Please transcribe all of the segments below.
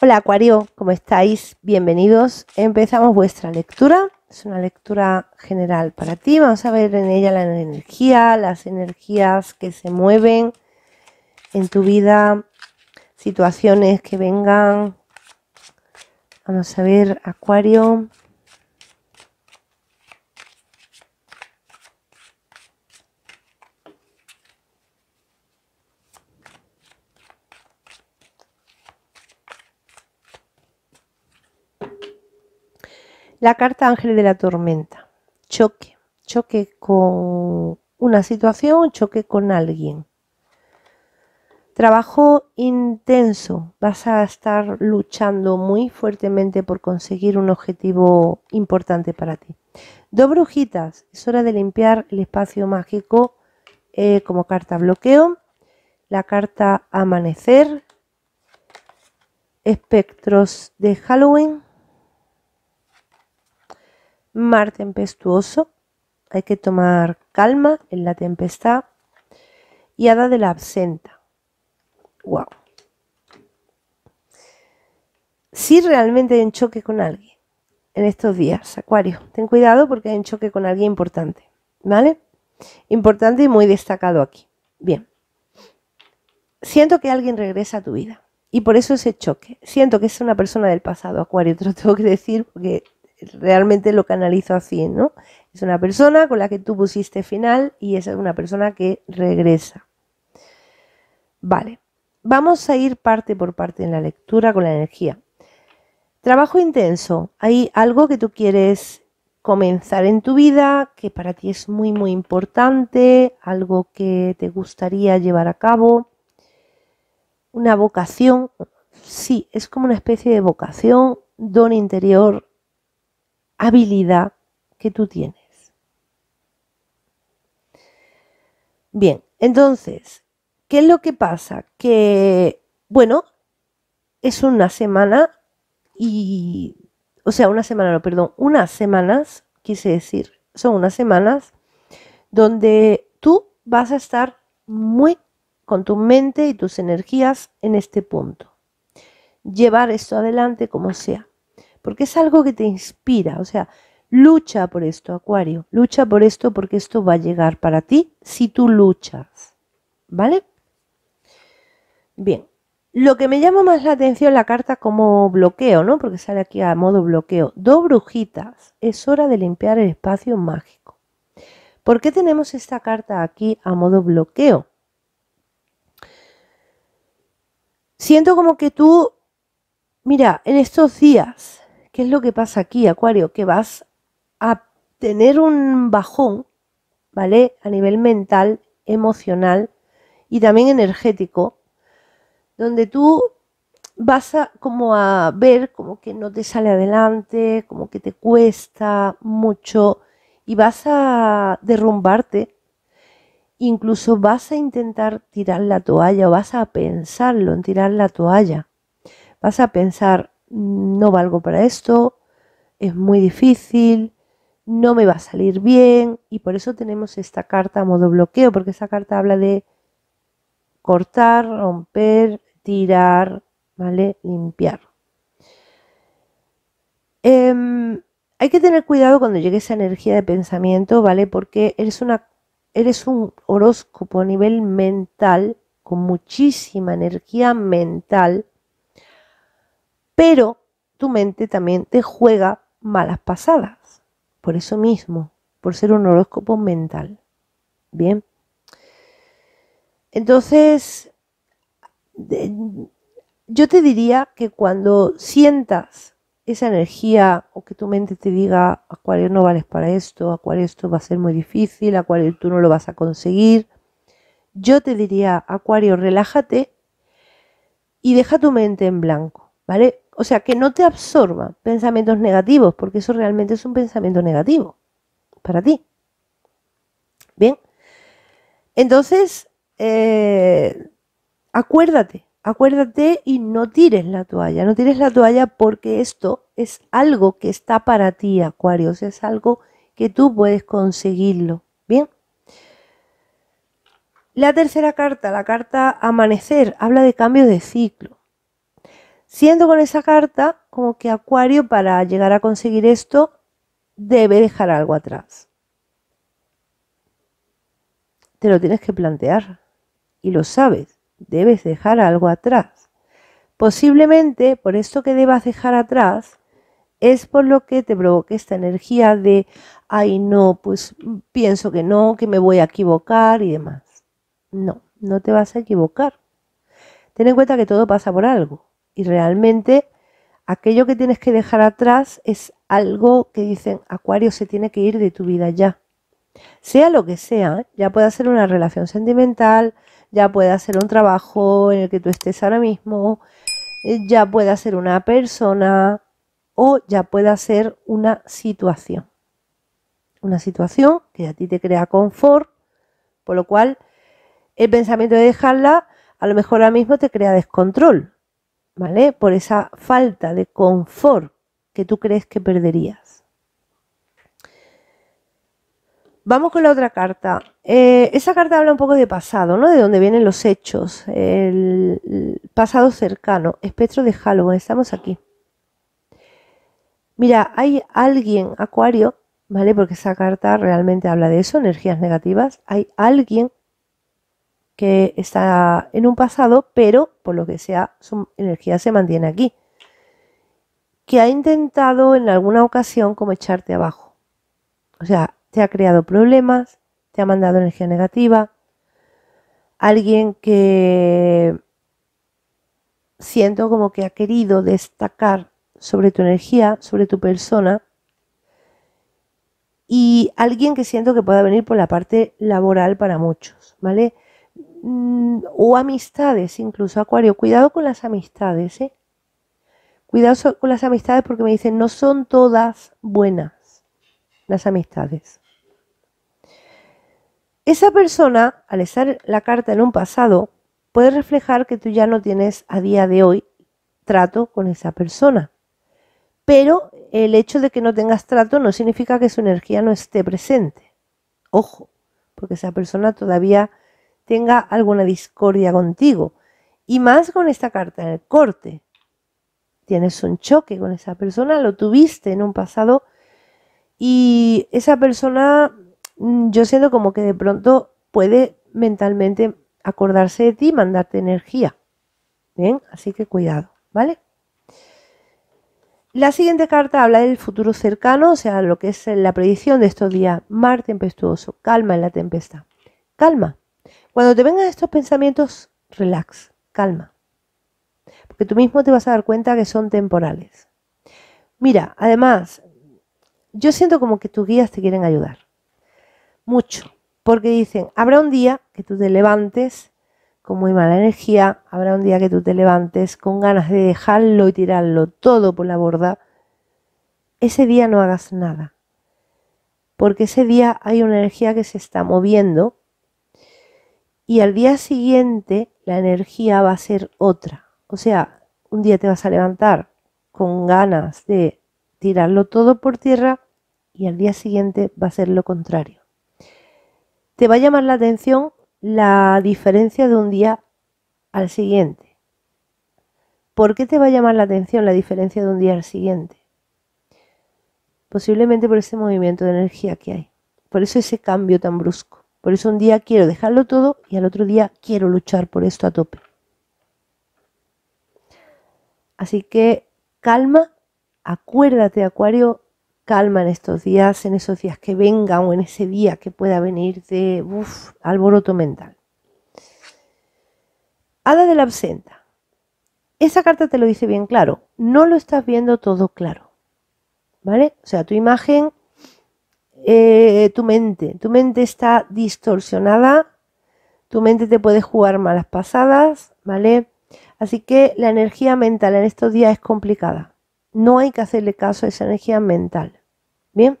Hola Acuario, ¿cómo estáis? Bienvenidos. Empezamos vuestra lectura. Es una lectura general para ti. Vamos a ver en ella la energía, las energías que se mueven en tu vida, situaciones que vengan. Vamos a ver, Acuario. La carta Ángel de la Tormenta. Choque. Choque con una situación, choque con alguien. Trabajo intenso. Vas a estar luchando muy fuertemente por conseguir un objetivo importante para ti. Dos brujitas. Es hora de limpiar el espacio mágico eh, como carta bloqueo. La carta amanecer. Espectros de Halloween mar tempestuoso, hay que tomar calma en la tempestad y hada de la absenta. Wow. Si realmente hay un choque con alguien en estos días, Acuario, ten cuidado porque hay un choque con alguien importante, ¿vale? Importante y muy destacado aquí. Bien. Siento que alguien regresa a tu vida y por eso ese choque. Siento que es una persona del pasado, Acuario, te lo tengo que decir porque realmente lo canalizo así, ¿no? Es una persona con la que tú pusiste final y es una persona que regresa. Vale, vamos a ir parte por parte en la lectura con la energía. Trabajo intenso. Hay algo que tú quieres comenzar en tu vida, que para ti es muy, muy importante, algo que te gustaría llevar a cabo. Una vocación, sí, es como una especie de vocación, don interior habilidad que tú tienes. Bien, entonces, ¿qué es lo que pasa? Que, bueno, es una semana y, o sea, una semana, no, perdón, unas semanas, quise decir, son unas semanas donde tú vas a estar muy con tu mente y tus energías en este punto. Llevar esto adelante como sea porque es algo que te inspira, o sea, lucha por esto, Acuario, lucha por esto porque esto va a llegar para ti si tú luchas, ¿vale? Bien, lo que me llama más la atención la carta como bloqueo, ¿no? Porque sale aquí a modo bloqueo. Dos brujitas, es hora de limpiar el espacio mágico. ¿Por qué tenemos esta carta aquí a modo bloqueo? Siento como que tú, mira, en estos días ¿Qué es lo que pasa aquí, Acuario? Que vas a tener un bajón, ¿vale? A nivel mental, emocional y también energético, donde tú vas a como a ver como que no te sale adelante, como que te cuesta mucho y vas a derrumbarte. Incluso vas a intentar tirar la toalla o vas a pensarlo en tirar la toalla. Vas a pensar, no valgo para esto, es muy difícil, no me va a salir bien y por eso tenemos esta carta a modo bloqueo, porque esa carta habla de cortar, romper, tirar, ¿vale? Limpiar. Em, hay que tener cuidado cuando llegue esa energía de pensamiento, ¿vale? Porque eres, una, eres un horóscopo a nivel mental, con muchísima energía mental, pero tu mente también te juega malas pasadas. Por eso mismo, por ser un horóscopo mental. Bien. Entonces, yo te diría que cuando sientas esa energía o que tu mente te diga, Acuario no vales para esto, Acuario esto va a ser muy difícil, Acuario tú no lo vas a conseguir, yo te diría, Acuario, relájate y deja tu mente en blanco, ¿vale? O sea, que no te absorba pensamientos negativos, porque eso realmente es un pensamiento negativo para ti. Bien. Entonces, eh, acuérdate, acuérdate y no tires la toalla. No tires la toalla porque esto es algo que está para ti, Acuario. es algo que tú puedes conseguirlo. Bien. La tercera carta, la carta Amanecer, habla de cambio de ciclo. Siendo con esa carta como que Acuario para llegar a conseguir esto debe dejar algo atrás. Te lo tienes que plantear y lo sabes, debes dejar algo atrás. Posiblemente por esto que debas dejar atrás es por lo que te provoque esta energía de, ay no, pues pienso que no, que me voy a equivocar y demás. No, no te vas a equivocar. Ten en cuenta que todo pasa por algo y realmente aquello que tienes que dejar atrás es algo que dicen, Acuario se tiene que ir de tu vida ya. Sea lo que sea, ya puede ser una relación sentimental, ya puede ser un trabajo en el que tú estés ahora mismo, eh, ya puede ser una persona o ya puede ser una situación. Una situación que a ti te crea confort, por lo cual el pensamiento de dejarla a lo mejor ahora mismo te crea descontrol, ¿vale? Por esa falta de confort que tú crees que perderías. Vamos con la otra carta. Eh, esa carta habla un poco de pasado, ¿no? De dónde vienen los hechos, el, pasado cercano, espectro de Halloween, estamos aquí. Mira, hay alguien, Acuario, ¿vale? Porque esa carta realmente habla de eso, energías negativas. Hay alguien que está en un pasado, pero por lo que sea, su energía se mantiene aquí. Que ha intentado en alguna ocasión como echarte abajo. O sea, te ha creado problemas, te ha mandado energía negativa. Alguien que siento como que ha querido destacar sobre tu energía, sobre tu persona. Y alguien que siento que pueda venir por la parte laboral para muchos, ¿vale? Mm, o amistades, incluso Acuario. Cuidado con las amistades, ¿eh? Cuidado con las amistades porque me dicen, no son todas buenas las amistades. Esa persona, al estar la carta en un pasado, puede reflejar que tú ya no tienes a día de hoy trato con esa persona. Pero el hecho de que no tengas trato no significa que su energía no esté presente. Ojo, porque esa persona todavía tenga alguna discordia contigo. Y más con esta carta en el corte. Tienes un choque con esa persona, lo tuviste en un pasado y esa persona mm, yo siento como que de pronto puede mentalmente acordarse de ti mandarte energía. Bien, así que cuidado, ¿vale? La siguiente carta habla del futuro cercano, o sea, lo que es la predicción de estos días. Mar tempestuoso, calma en la tempestad. Calma, cuando te vengan estos pensamientos, relax, calma. Porque tú mismo te vas a dar cuenta que son temporales. Mira, además, yo siento como que tus guías te quieren ayudar. Mucho. Porque dicen, habrá un día que tú te levantes con muy mala energía, habrá un día que tú te levantes con ganas de dejarlo y tirarlo todo por la borda. Ese día no hagas nada. Porque ese día hay una energía que se está moviendo y al día siguiente la energía va a ser otra. O sea, un día te vas a levantar con ganas de tirarlo todo por tierra y al día siguiente va a ser lo contrario. Te va a llamar la atención la diferencia de un día al siguiente. ¿Por qué te va a llamar la atención la diferencia de un día al siguiente? Posiblemente por ese movimiento de energía que hay. Por eso ese cambio tan brusco. Por eso un día quiero dejarlo todo y al otro día quiero luchar por esto a tope. Así que calma, acuérdate Acuario, calma en estos días, en esos días que vengan o en ese día que pueda venir de uf, alboroto mental. Hada de la absenta. Esa carta te lo dice bien claro, no lo estás viendo todo claro. ¿Vale? O sea, tu imagen eh, tu mente. Tu mente está distorsionada, tu mente te puede jugar malas pasadas, ¿vale? Así que la energía mental en estos días es complicada. No hay que hacerle caso a esa energía mental. Bien,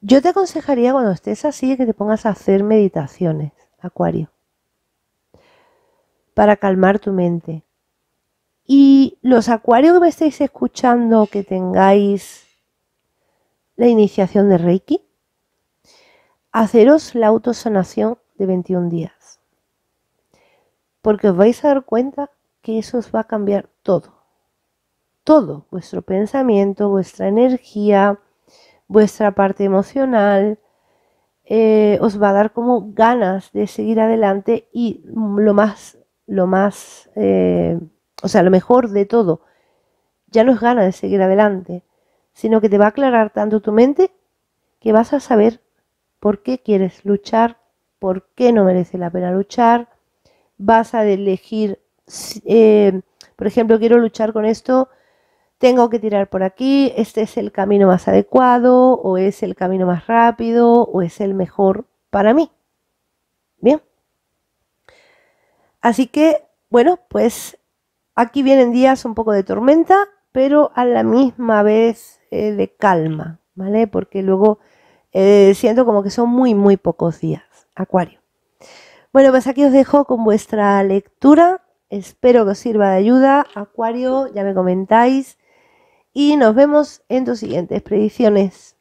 yo te aconsejaría cuando estés así que te pongas a hacer meditaciones, Acuario, para calmar tu mente. Y los acuarios que me estáis escuchando, que tengáis la iniciación de Reiki, haceros la autosanación de 21 días. Porque os vais a dar cuenta que eso os va a cambiar todo. todo, vuestro pensamiento, vuestra energía, vuestra parte emocional, eh, os va a dar como ganas de seguir adelante y lo más, lo más, eh, o sea, lo mejor de todo, ya no es ganas de seguir adelante, sino que te va a aclarar tanto tu mente que vas a saber por qué quieres luchar, por qué no merece la pena luchar, vas a elegir, eh, por ejemplo, quiero luchar con esto, tengo que tirar por aquí, este es el camino más adecuado o es el camino más rápido o es el mejor para mí. Bien. Así que, bueno, pues aquí vienen días un poco de tormenta, pero a la misma vez eh, de calma, ¿vale? Porque luego eh, siento como que son muy, muy pocos días. Acuario. Bueno, pues aquí os dejo con vuestra lectura. Espero que os sirva de ayuda. Acuario, ya me comentáis y nos vemos en tus siguientes predicciones.